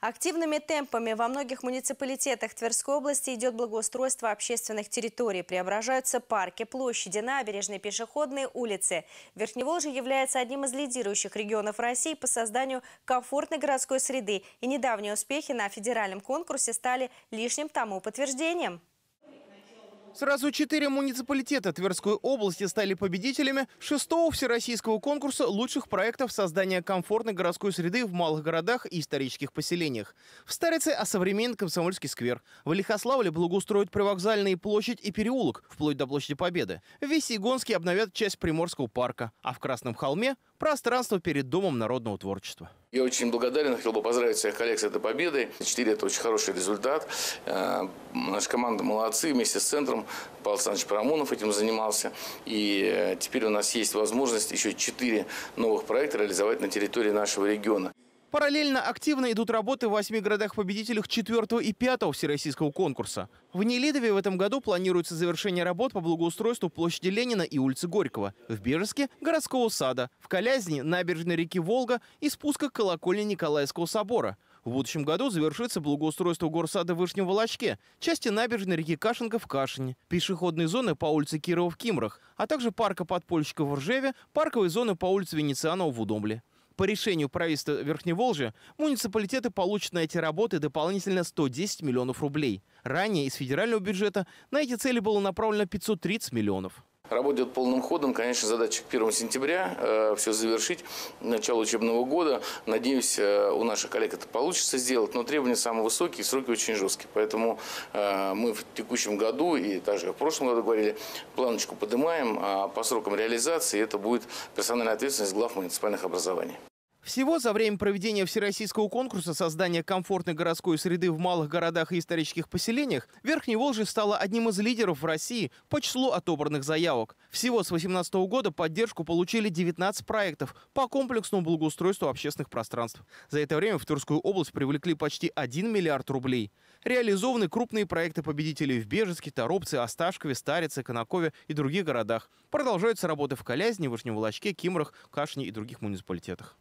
Активными темпами во многих муниципалитетах Тверской области идет благоустройство общественных территорий. Преображаются парки, площади, набережные, пешеходные улицы. Верхневолжье является одним из лидирующих регионов России по созданию комфортной городской среды. И недавние успехи на федеральном конкурсе стали лишним тому подтверждением. Сразу четыре муниципалитета Тверской области стали победителями шестого всероссийского конкурса лучших проектов создания комфортной городской среды в малых городах и исторических поселениях. В Старице – осовременен Комсомольский сквер. В Лихославле благоустроят привокзальные площадь и переулок, вплоть до площади Победы. В Весьегонске обновят часть Приморского парка, а в Красном холме – пространство перед Домом народного творчества. Я очень благодарен, хотел бы поздравить всех коллег с этой победой. Четыре – это очень хороший результат. Э, наша команда молодцы, вместе с центром. Павел Александрович Парамонов этим занимался. И э, теперь у нас есть возможность еще четыре новых проекта реализовать на территории нашего региона. Параллельно активно идут работы в восьми городах-победителях четвертого и пятого всероссийского конкурса. В Нелидове в этом году планируется завершение работ по благоустройству площади Ленина и улицы Горького. В Бежеске – городского сада. В Колязине – набережной реки Волга и спуска к колокольне Николаевского собора. В будущем году завершится благоустройство горсада в Вышнем Волочке, части набережной реки Кашенка в Кашине, пешеходные зоны по улице Кирова в Кимрах, а также парка подпольщиков в Ржеве, парковой зоны по улице Венецианова в Удомле. По решению правительства Верхневолжья муниципалитеты получат на эти работы дополнительно 110 миллионов рублей. Ранее из федерального бюджета на эти цели было направлено 530 миллионов. Работа идет полным ходом. Конечно, задача к 1 сентября э, все завершить, начало учебного года. Надеюсь, э, у наших коллег это получится сделать, но требования самые высокие, сроки очень жесткие. Поэтому э, мы в текущем году и как в прошлом году говорили, планочку поднимаем, а по срокам реализации это будет персональная ответственность глав муниципальных образований. Всего за время проведения всероссийского конкурса создания комфортной городской среды в малых городах и исторических поселениях Верхний Волжье стало одним из лидеров в России по числу отобранных заявок. Всего с 2018 года поддержку получили 19 проектов по комплексному благоустройству общественных пространств. За это время в Тверскую область привлекли почти 1 миллиард рублей. Реализованы крупные проекты победителей в Бежецке, Торопце, Осташкове, Старице, Конакове и других городах. Продолжаются работы в Колязне, Вышнем Волочке, Кимрах, Кашне и других муниципалитетах.